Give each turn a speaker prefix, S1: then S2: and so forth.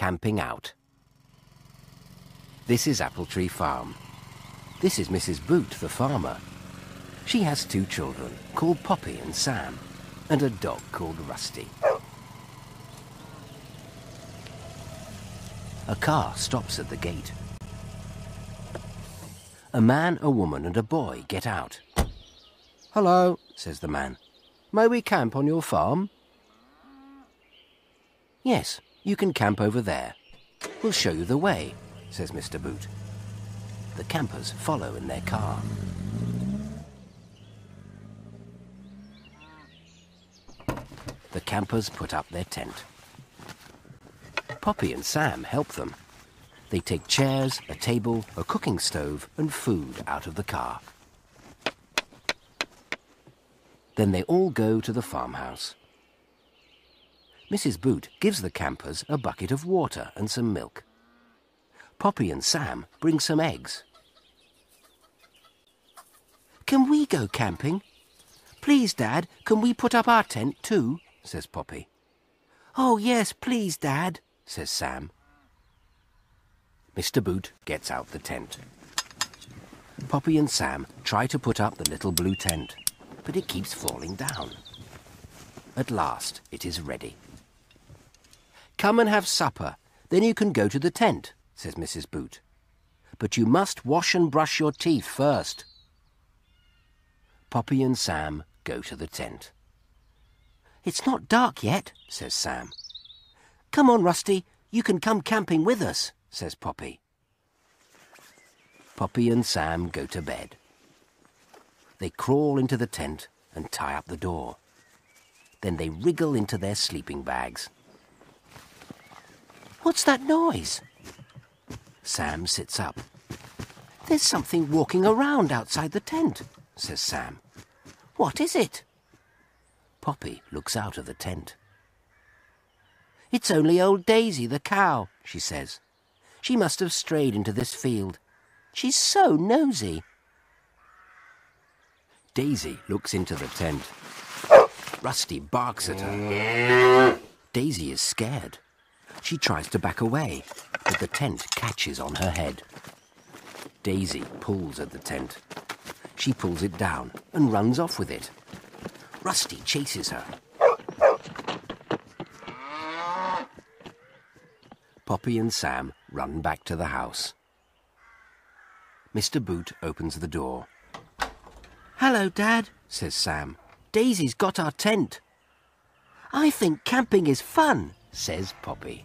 S1: camping out. This is Apple Tree Farm. This is Mrs. Boot, the farmer. She has two children, called Poppy and Sam, and a dog called Rusty. A car stops at the gate. A man, a woman, and a boy get out. Hello, says the man. May we camp on your farm? Yes, you can camp over there. We'll show you the way, says Mr. Boot. The campers follow in their car. The campers put up their tent. Poppy and Sam help them. They take chairs, a table, a cooking stove, and food out of the car. Then they all go to the farmhouse. Mrs. Boot gives the campers a bucket of water and some milk. Poppy and Sam bring some eggs. Can we go camping? Please, Dad, can we put up our tent too? says Poppy. Oh, yes, please, Dad, says Sam. Mr. Boot gets out the tent. Poppy and Sam try to put up the little blue tent, but it keeps falling down. At last, it is ready. Come and have supper, then you can go to the tent, says Mrs. Boot. But you must wash and brush your teeth first. Poppy and Sam go to the tent. It's not dark yet, says Sam. Come on, Rusty, you can come camping with us, says Poppy. Poppy and Sam go to bed. They crawl into the tent and tie up the door. Then they wriggle into their sleeping bags. What's that noise? Sam sits up. There's something walking around outside the tent, says Sam. What is it? Poppy looks out of the tent. It's only old Daisy the cow, she says. She must have strayed into this field. She's so nosy. Daisy looks into the tent. Rusty barks at her. Daisy is scared. She tries to back away, but the tent catches on her head. Daisy pulls at the tent. She pulls it down and runs off with it. Rusty chases her. Poppy and Sam run back to the house. Mr. Boot opens the door. Hello, Dad, says Sam. Daisy's got our tent. I think camping is fun, says Poppy.